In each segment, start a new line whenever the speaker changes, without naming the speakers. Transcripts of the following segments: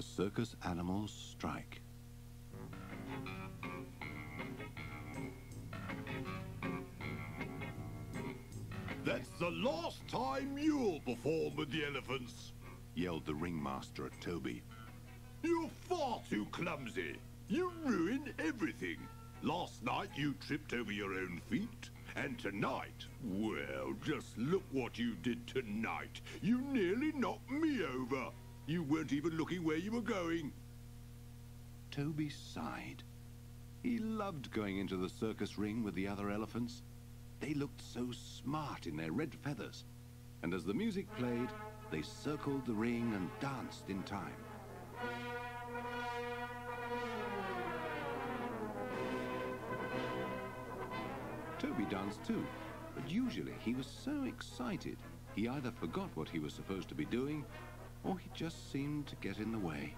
The circus animals strike.
That's the last time you'll perform with the elephants,
yelled the ringmaster at Toby.
You're far too clumsy. You ruin everything. Last night you tripped over your own feet, and tonight, well, just look what you did tonight. You nearly knocked me over. You weren't even looking where you were going.
Toby sighed. He loved going into the circus ring with the other elephants. They looked so smart in their red feathers. And as the music played, they circled the ring and danced in time. Toby danced too, but usually he was so excited he either forgot what he was supposed to be doing or he just seemed to get in the way.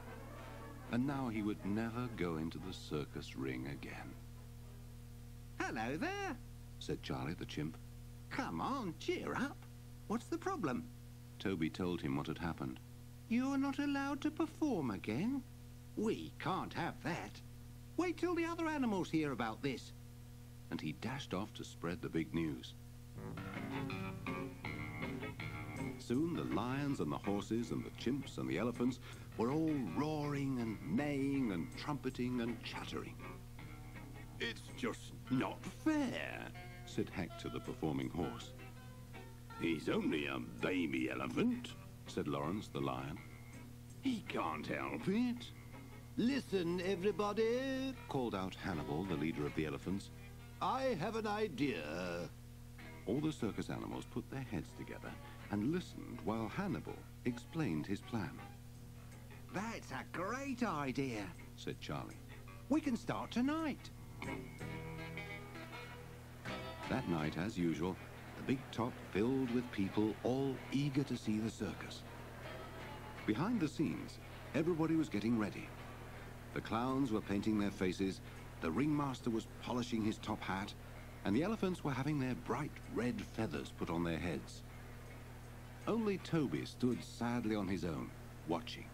And now he would never go into the circus ring again.
Hello there, said Charlie the chimp. Come on, cheer up. What's the problem?
Toby told him what had happened.
You're not allowed to perform again. We can't have that. Wait till the other animals hear about this.
And he dashed off to spread the big news. Soon the lions and the horses and the chimps and the elephants were all roaring and neighing and trumpeting and chattering.
It's just not fair,
said Hector the performing horse.
He's only a baby elephant,
said Lawrence the lion.
He can't help it.
Listen, everybody,
called out Hannibal, the leader of the elephants.
I have an idea.
All the circus animals put their heads together and listened while Hannibal explained his plan.
That's a great idea,
said Charlie.
We can start tonight.
That night, as usual, the big top filled with people all eager to see the circus. Behind the scenes, everybody was getting ready. The clowns were painting their faces, the ringmaster was polishing his top hat, and the elephants were having their bright red feathers put on their heads. Only Toby stood sadly on his own, watching.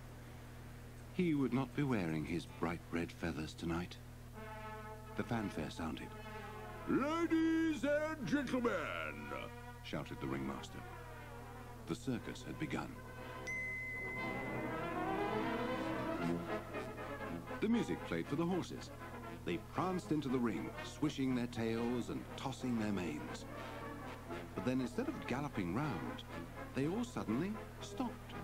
He would not be wearing his bright red feathers tonight. The fanfare sounded.
Ladies and gentlemen,
shouted the ringmaster. The circus had begun. The music played for the horses. They pranced into the ring, swishing their tails and tossing their manes. But then instead of galloping round, they all suddenly stopped.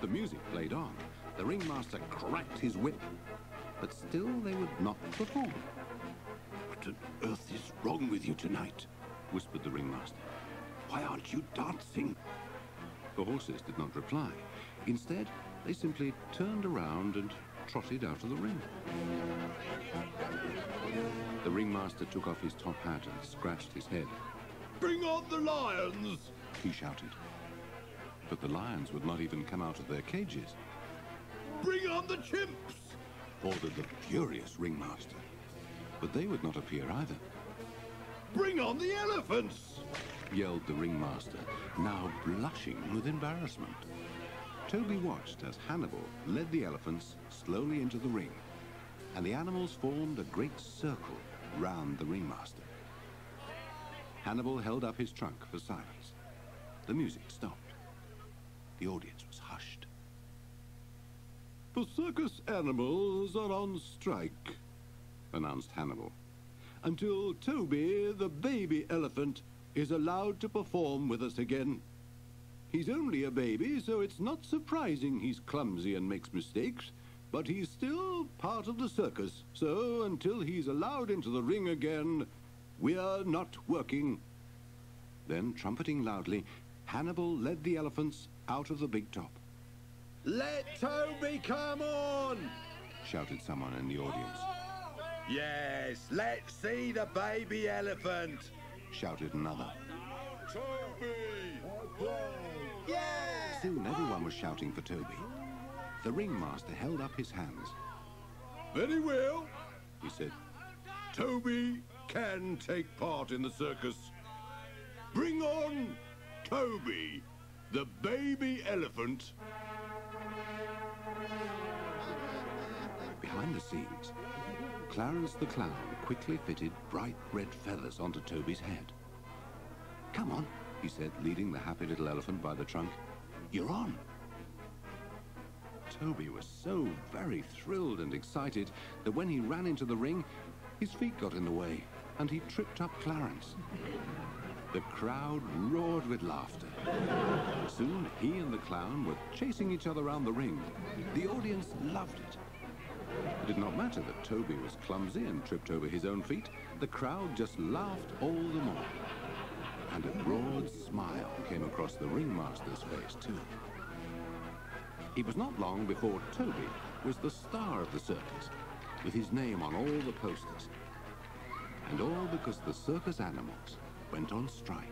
The music played on. The ringmaster cracked his whip, but still they would not perform.
What on earth is wrong with you tonight?
whispered the ringmaster.
Why aren't you dancing?
The horses did not reply. Instead, they simply turned around and trotted out of the ring. The ringmaster took off his top hat and scratched his head.
Bring on the lions!
He shouted. But the lions would not even come out of their cages.
Bring on the chimps!
ordered the furious ringmaster. But they would not appear either.
Bring on the elephants!
yelled the ringmaster, now blushing with embarrassment. Toby watched as Hannibal led the elephants slowly into the ring, and the animals formed a great circle round the ringmaster. Hannibal held up his trunk for silence. The music stopped. The audience was hushed.
The circus animals are on strike,
announced Hannibal.
Until Toby, the baby elephant, is allowed to perform with us again. He's only a baby, so it's not surprising he's clumsy and makes mistakes, but he's still part of the circus, so until he's allowed into the ring again, we're not working.
Then, trumpeting loudly, Hannibal led the elephants out of the big top.
Let Toby come on!
shouted someone in the audience.
Yes, let's see the baby elephant!
shouted another.
Toby!
Yeah!
Soon everyone was shouting for Toby. The ringmaster held up his hands.
Very well,
he said.
Toby can take part in the circus. Bring on Toby, the baby elephant.
Behind the scenes, Clarence the Clown quickly fitted bright red feathers onto Toby's head. Come on, he said, leading the happy little elephant by the trunk. You're on. Toby was so very thrilled and excited that when he ran into the ring, his feet got in the way and he tripped up Clarence. The crowd roared with laughter. Soon he and the clown were chasing each other around the ring. The audience loved it. It did not matter that Toby was clumsy and tripped over his own feet. The crowd just laughed all the more and a broad smile came across the ringmaster's face too. It was not long before Toby was the star of the circus, with his name on all the posters. And all because the circus animals went on strike.